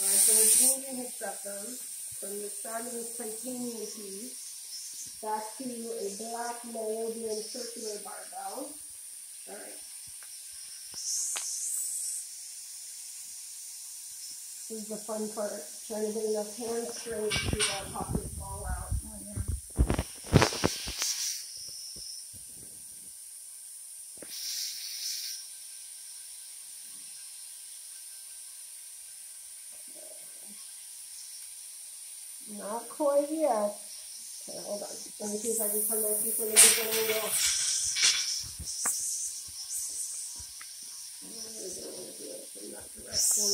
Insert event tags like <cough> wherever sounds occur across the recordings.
Alright, so we're changing his septum from the Simon's titanium piece back to a black niobium circular barbell. Alright. This is the fun part, trying to get enough hand strength to uh, pop this ball out. Oh, yeah. Not quite yet. Okay, hold on. Let me see if I can come from a different angle. There go. Direction.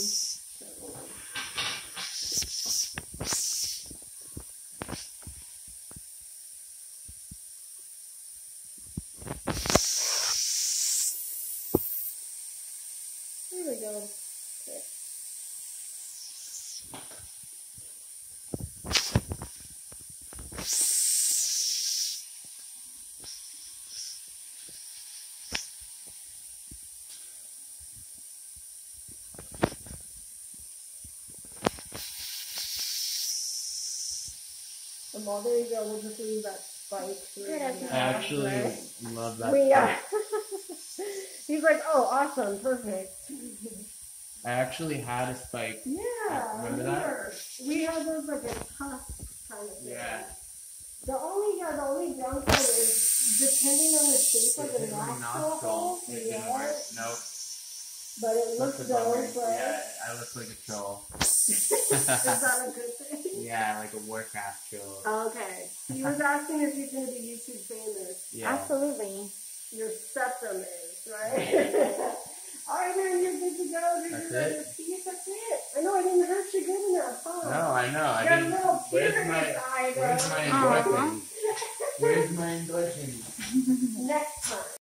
There we go. Okay. Well, there you go. We'll just leave that spike through. Yeah, there. I actually love that. We are. part. <laughs> He's like, oh, awesome, perfect. I actually had a spike. Yeah, Remember that? remember. We had those like a tusk kind of thing. Yeah. The only yeah, the only downside is depending on the shape of the Hit nostril, nostril. hole, It didn't yeah, work. Nope. But it looks That's a bummer. dope. Yeah, I look like a troll. <laughs> <laughs> is that a good thing? Yeah, like a Warcraft troll. Okay. He was asking if you're going to be YouTube famous. Yeah. Absolutely. Your septum is, right? <laughs> All right, man, you're good to go. You're That's good it? to piece. That's it. I know I didn't hurt you good enough, huh? No, I know. I Got a didn't. little tear Where's in my his eye, Where's though. my Aw. endorphins? Where's my endorphins? Next time.